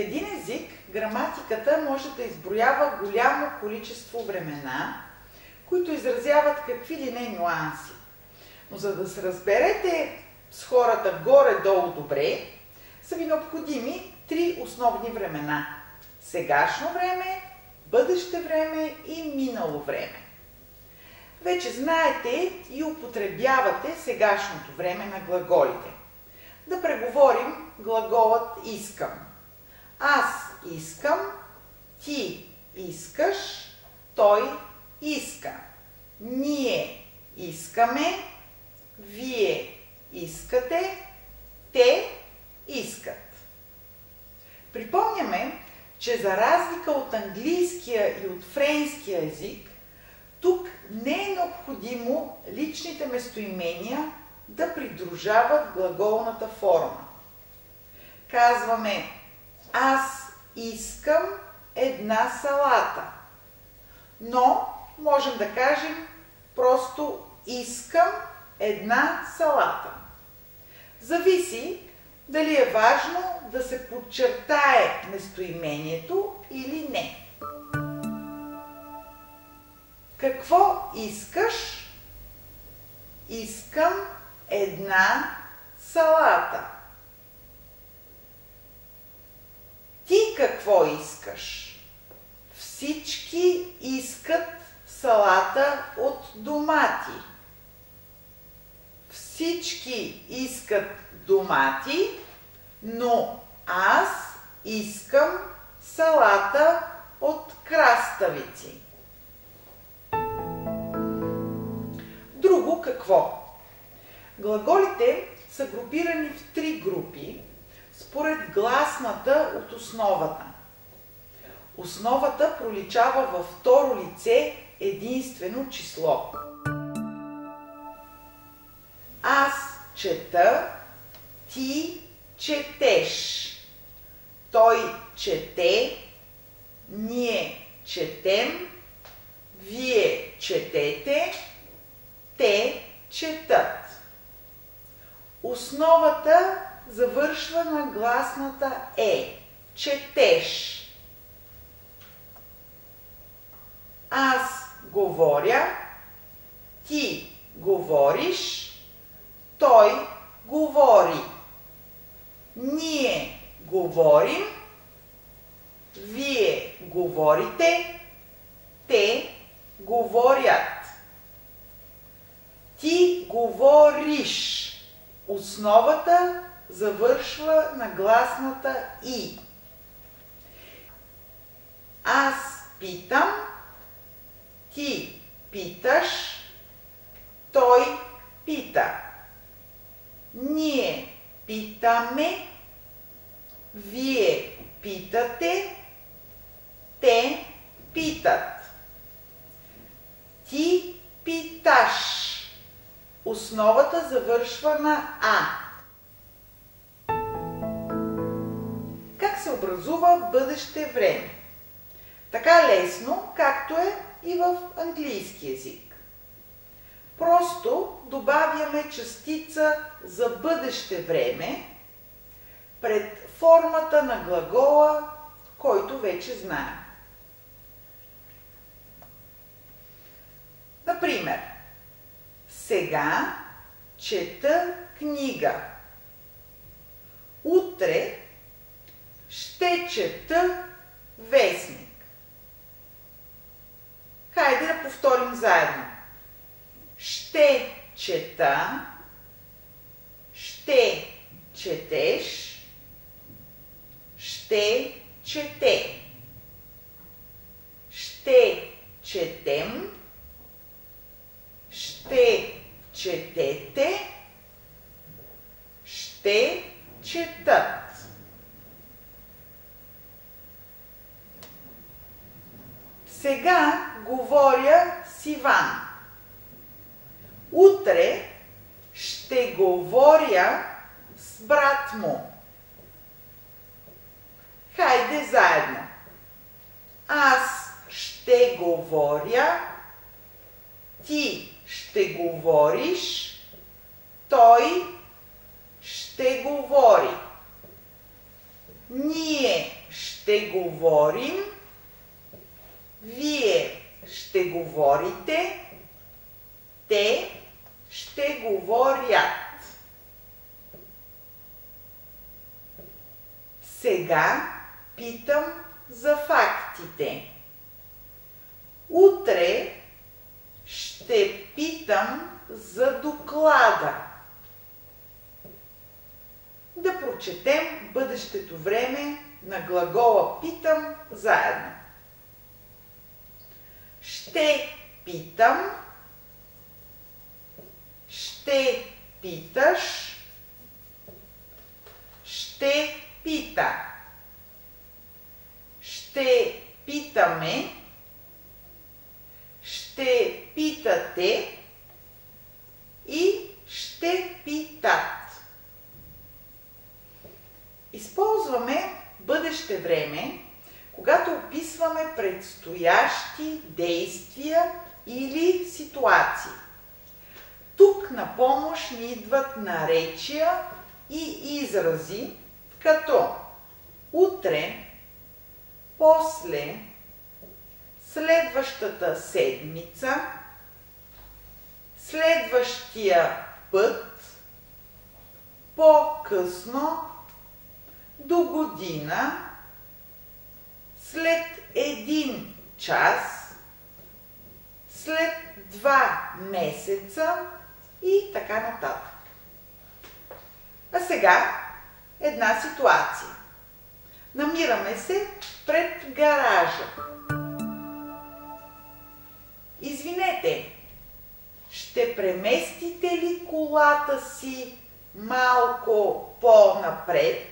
един език граматиката може да изброява голямо количество времена, които изразяват какви ли не нюанси. Но за да се разберете с хората горе-долу добре, са ви необходими три основни времена. Сегашно време, бъдеще време и минало време. Вече знаете и употребявате сегашното време на глаголите. Да преговорим глаголът искам. Аз искам, ти искаш, той иска. Ние искаме, вие искате, те искат. Припомняме, че за разлика от английския и от френския език, тук не е необходимо личните местоимения да придружават глаголната форма. Казваме аз искам една салата. Но можем да кажем просто искам една салата. Зависи дали е важно да се подчертае местоимението или не. Какво искаш? Искам една салата. Ти какво искаш? Всички искат салата от домати. Всички искат домати, но аз искам салата от краставици. Друго какво? Глаголите са групирани в три според гласната от основата. Основата проличава във второ лице единствено число. Аз чета, ти четеш. Той чете, ние четем, вие четете, те четат. Основата завършва на гласната Е. Четеш. Аз говоря, ти говориш, той говори. Ние говорим, вие говорите, те говорят. Ти говориш. Основата завършва на гласната И. Аз питам, ти питаш, той пита. Ние питаме, вие питате, те питат. Ти питаш. Основата завършва на А. Се образува бъдеще време? Така лесно, както е и в английски язик. Просто добавяме частица за бъдеще време пред формата на глагола, който вече знаем. Например, сега чета книга. Утре ще чета вестник. Хайде да повторим заедно. Ще чета, ще четеш, ще чете. Ще четем, ще четете, ще четат. Сега говоря с Иван. Утре ще говоря с брат му. Хайде заедно. Аз ще говоря, ти ще говориш, той ще говори. Ние ще говорим, вие ще говорите, те ще говорят. Сега питам за фактите. Утре ще питам за доклада. Да прочетем бъдещето време на глагола питам заедно. Ще питам, ще питаш, ще пита. Ще питаме, ще питате. И ще питат. Използваме бъдеще време, когато описваме предстоящи действия или ситуации. Тук на помощ ни идват наречия и изрази, като утре, после, следващата седмица, следващия път, по-късно, до година, след един час, след два месеца и така нататък. А сега една ситуация. Намираме се пред гаража. Извинете, ще преместите ли колата си малко по-напред?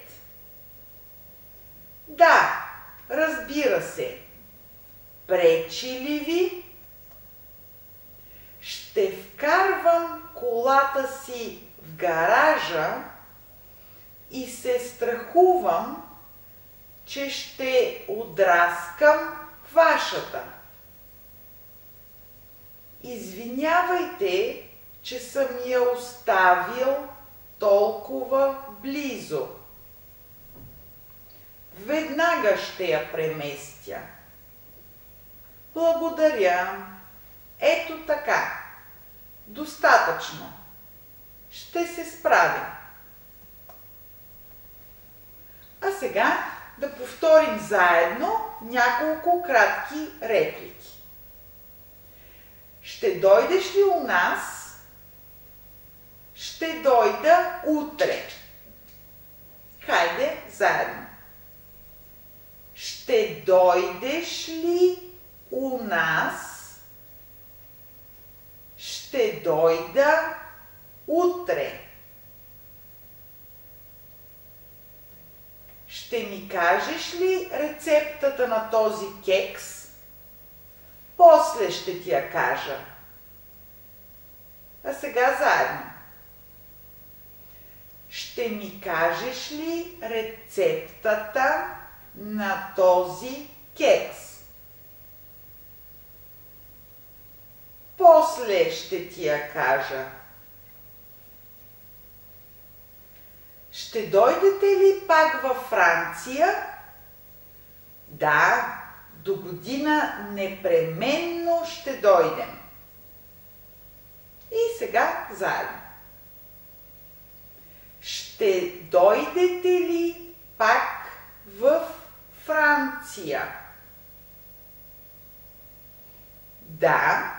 Да, разбира се. Пречи ли ви? Ще вкарвам колата си в гаража и се страхувам, че ще отраскам вашата. Извинявайте, че съм я оставил толкова близо. Веднага ще я преместя. Благодаря. Ето така. Достатъчно. Ще се справя. А сега да повторим заедно няколко кратки реплики. Ще дойдеш ли у нас? Ще дойда утре. Хайде заедно. Ще дойдеш ли у нас? Ще дойда утре. Ще ми кажеш ли рецептата на този кекс? После ще ти я кажа. А сега заедно. Ще ми кажеш ли рецептата на този кекс? После ще ти я кажа. Ще дойдете ли пак във Франция? Да, до година непременно ще дойдем. И сега заедно. Ще дойдете ли пак в Франция? Да,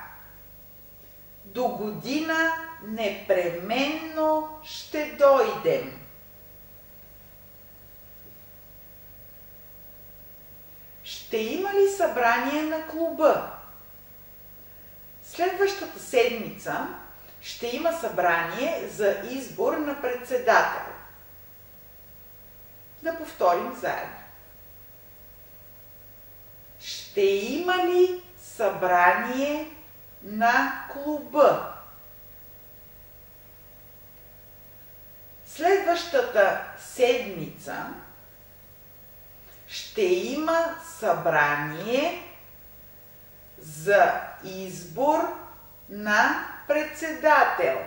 до година непременно ще дойдем. Ще има ли събрание на клуба? Следващата седмица ще има събрание за избор на председател. Да повторим заедно. Ще има ли събрание на клуба? Следващата седмица ще има събрание за избор на председател.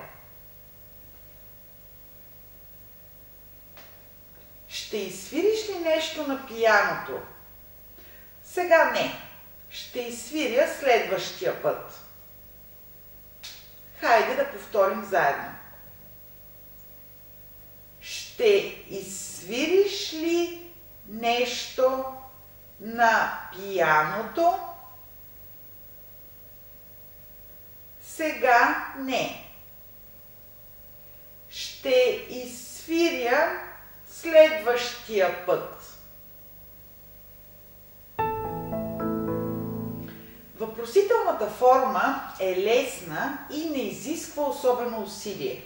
ще изсвириш ли нещо на пияното? Сега не. Ще изсвиря следващия път. Хайде да повторим заедно. Ще изсвириш ли нещо на пияното? Сега не. Ще изсвиря следващия път. Въпросителната форма е лесна и не изисква особено усилие.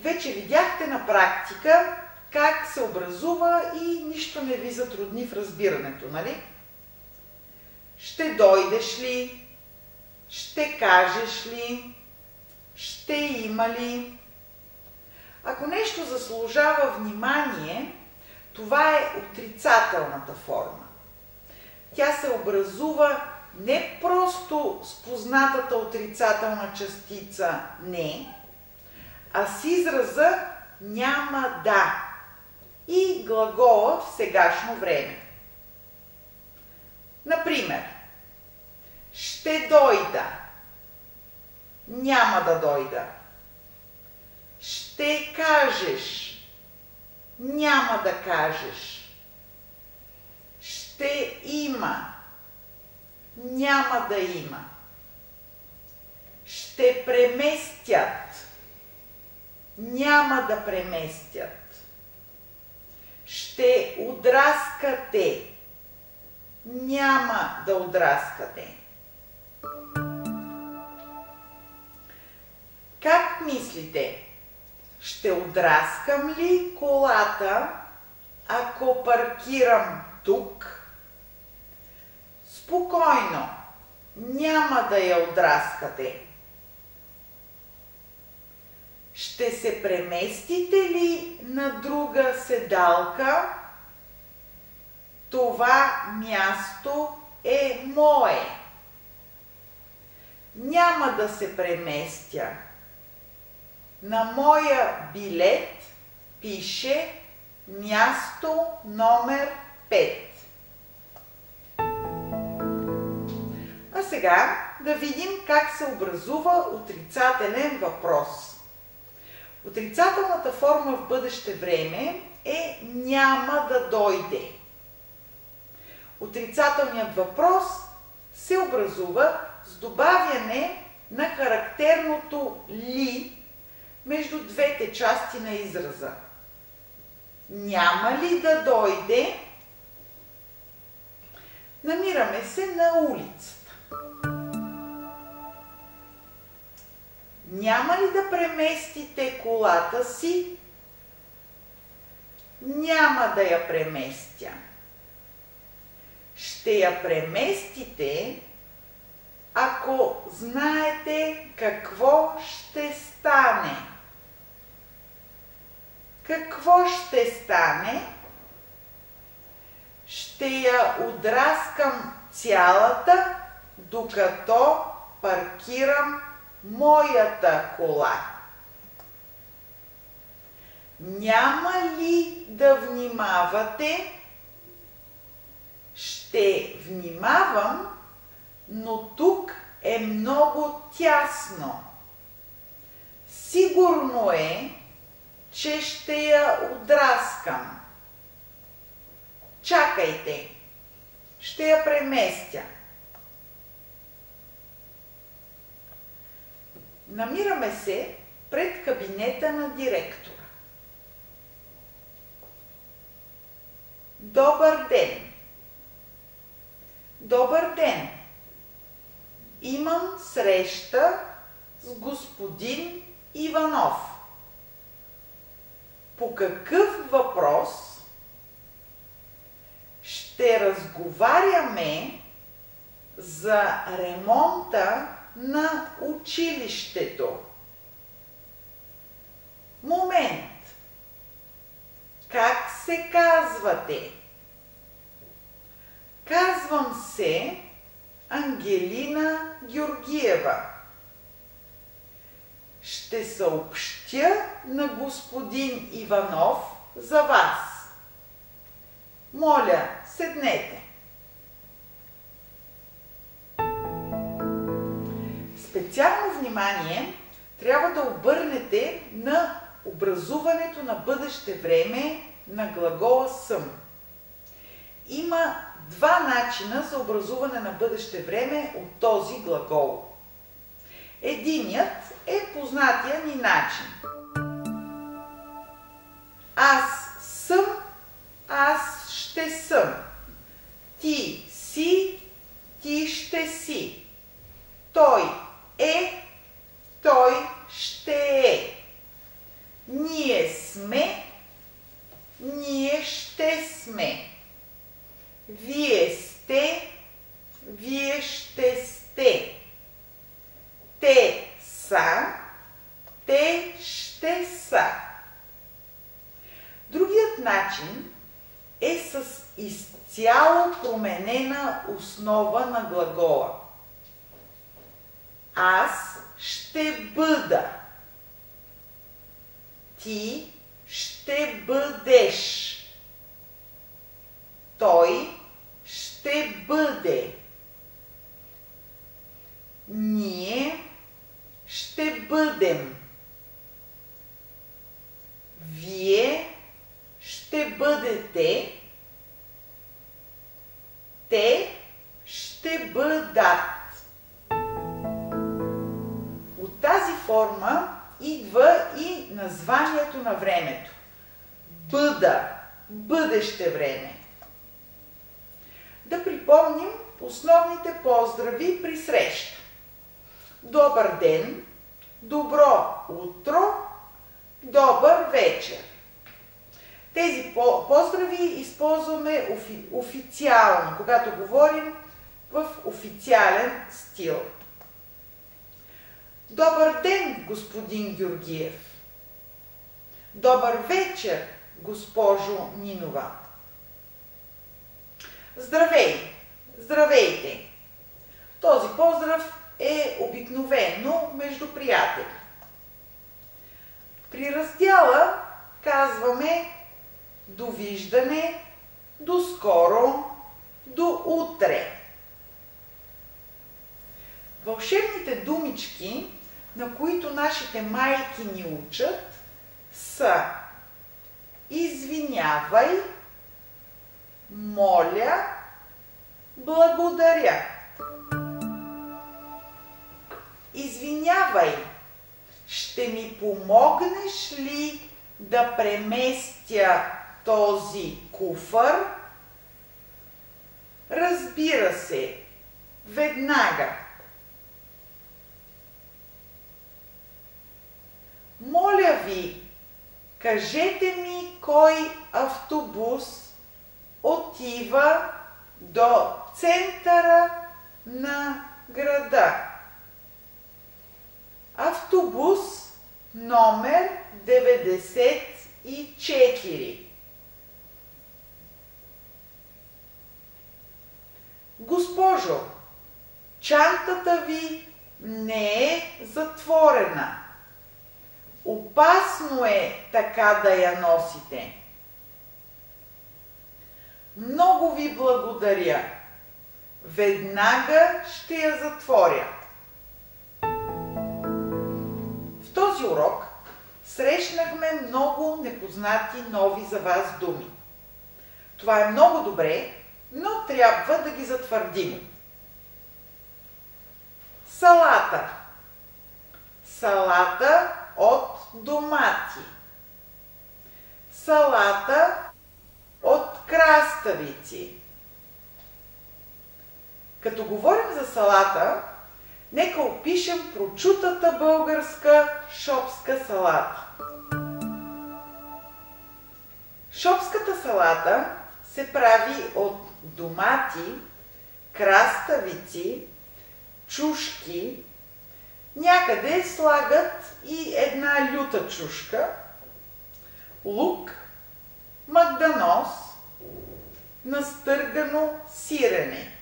Вече видяхте на практика как се образува и нищо не ви затрудни в разбирането, нали? Ще дойдеш ли? Ще кажеш ли? Ще има ли? Ако нещо заслужава внимание, това е отрицателната форма. Тя се образува не просто с познатата отрицателна частица не, а с израза няма да и глагола в сегашно време. Например, ще дойда, няма да дойда. Ще кажеш, няма да кажеш. Ще има, няма да има. Ще преместят, няма да преместят. Ще отраскате, няма да отраскате. Как мислите? Ще отраскам ли колата, ако паркирам тук? Спокойно, няма да я отраскате. Ще се преместите ли на друга седалка? Това място е мое. Няма да се преместя. На моя билет пише място номер 5. А сега да видим как се образува отрицателен въпрос. Отрицателната форма в бъдеще време е няма да дойде. Отрицателният въпрос се образува с добавяне на характерното ли между двете части на израза. Няма ли да дойде? Намираме се на улицата. Няма ли да преместите колата си? Няма да я преместя. Ще я преместите, ако знаете какво ще стане. Какво ще стане? Ще я отраскам цялата, докато паркирам моята кола. Няма ли да внимавате? Ще внимавам, но тук е много тясно. Сигурно е, че ще я отраскам. Чакайте, ще я преместя. Намираме се пред кабинета на директора. Добър ден! Добър ден! Имам среща с господин Иванов. По какъв въпрос ще разговаряме за ремонта на училището. Момент. Как се казвате? Казвам се Ангелина Георгиева. Ще съобщя на господин Иванов за вас. Моля, седнете. Специално внимание трябва да обърнете на образуването на бъдеще време на глагола съм. Има два начина за образуване на бъдеще време от този глагол. Единият е познатия ни начин. Аз съм, аз ще съм. Ти си, ти ще си. Той е, той ще е. Ние сме, ние ще сме. Вие сте, вие ще сте. Те са, те ще са. Другият начин е с изцяло променена основа на глагола. Аз ще бъда. Ти ще бъдеш. Той ще бъде. Ние ще бъдем. Вие ще бъдете. Те ще бъдат. Форма идва и названието на времето. Бъда, бъдеще време. Да припомним основните поздрави при среща. Добър ден, добро утро, добър вечер. Тези поздрави използваме офи, официално, когато говорим в официален стил. Добър ден, господин Георгиев! Добър вечер, госпожо Нинова! Здравей! Здравейте! Този поздрав е обикновено между приятели. При раздяла казваме довиждане, до скоро, до утре. Вълшебните думички, на които нашите майки ни учат, са извинявай, моля, благодаря. Извинявай, ще ми помогнеш ли да преместя този куфър? Разбира се, веднага. Моля ви, кажете ми кой автобус отива до центъра на града. Автобус номер 94. Госпожо, чантата ви не е затворена. Опасно е така да я носите. Много ви благодаря. Веднага ще я затворя. В този урок срещнахме много непознати нови за вас думи. Това е много добре, но трябва да ги затвърдим. Салата. Салата от домати. Салата от краставици. Като говорим за салата, нека опишем прочутата българска шопска салата. Шопската салата се прави от домати, краставици, чушки, някъде слагат и една люта чушка, лук, магданос, настъргано сирене.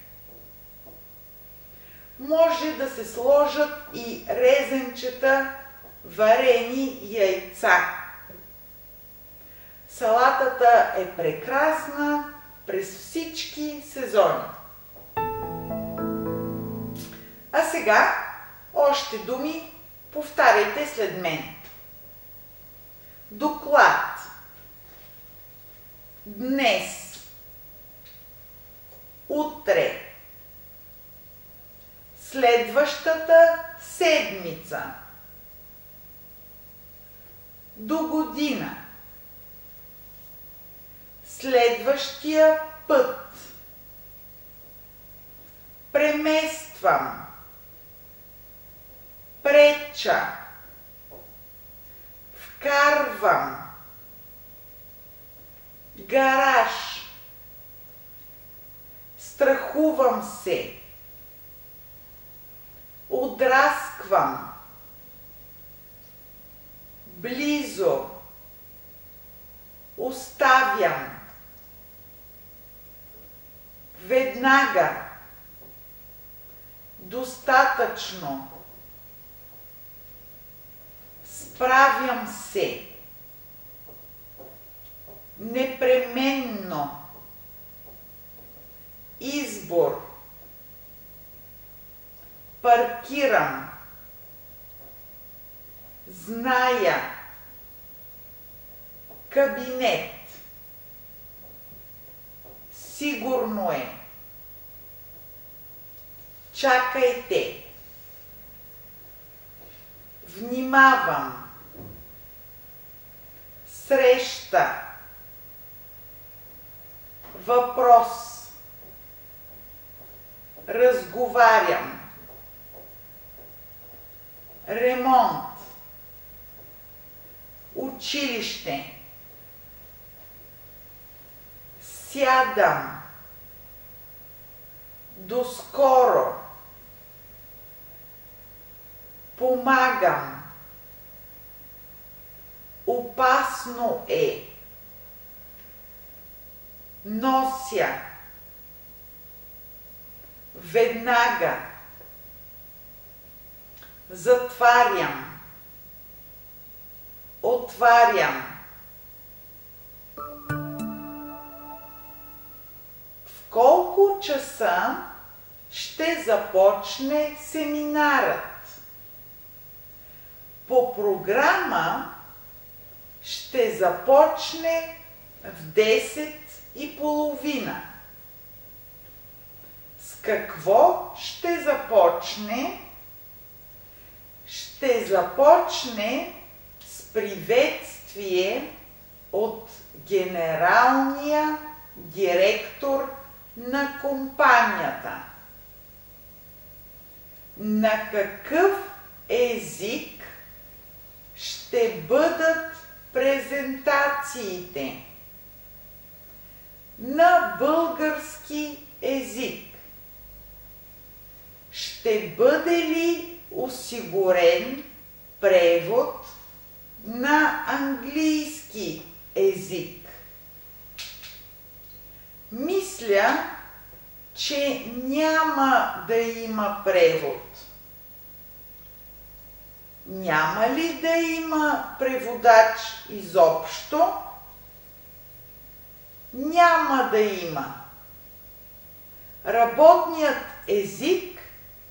Може да се сложат и резенчета варени яйца. Салатата е прекрасна през всички сезони. А сега още думи повтаряйте след мен. Доклад. Днес. Утре. Следващата седмица. До година. Следващия път. Премествам. Преча. Вкарвам. Гараж. Страхувам се. Отрасквам. Близо. Оставям. Веднага. Достатъчно. Справям се. Непременно. Избор. Паркирам. Зная. Кабинет. Сигурно е. Чакайте. Внимавам. Среща. Въпрос. Разговарям. Ремонт. Училище. Сядам. Доскоро. Помагам. Опасно е. Нося. Веднага. Затварям. Отварям. В колко часа ще започне семинарът? Програма ще започне в 10 и половина. С какво ще започне? Ще започне с приветствие от генералния директор на компанията. На какъв език ще бъдат презентациите? На български език. Ще бъде ли осигурен превод на английски език? Мисля, че няма да има превод. Няма ли да има преводач изобщо? Няма да има. Работният език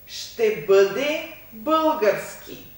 ще бъде български.